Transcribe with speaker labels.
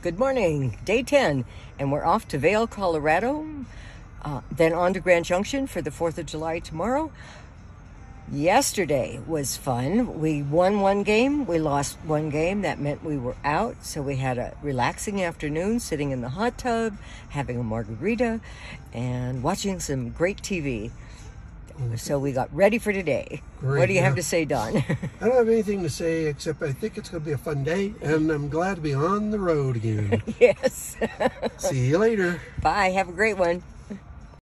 Speaker 1: Good morning, day 10, and we're off to Vail, Colorado, uh, then on to Grand Junction for the 4th of July tomorrow. Yesterday was fun. We won one game, we lost one game. That meant we were out, so we had a relaxing afternoon sitting in the hot tub, having a margarita, and watching some great TV. So we got ready for today.
Speaker 2: Great,
Speaker 1: what do you have to say, Don?
Speaker 2: I don't have anything to say except I think it's going to be a fun day, and I'm glad to be on the road again.
Speaker 1: yes.
Speaker 2: See you later.
Speaker 1: Bye. Have a great one.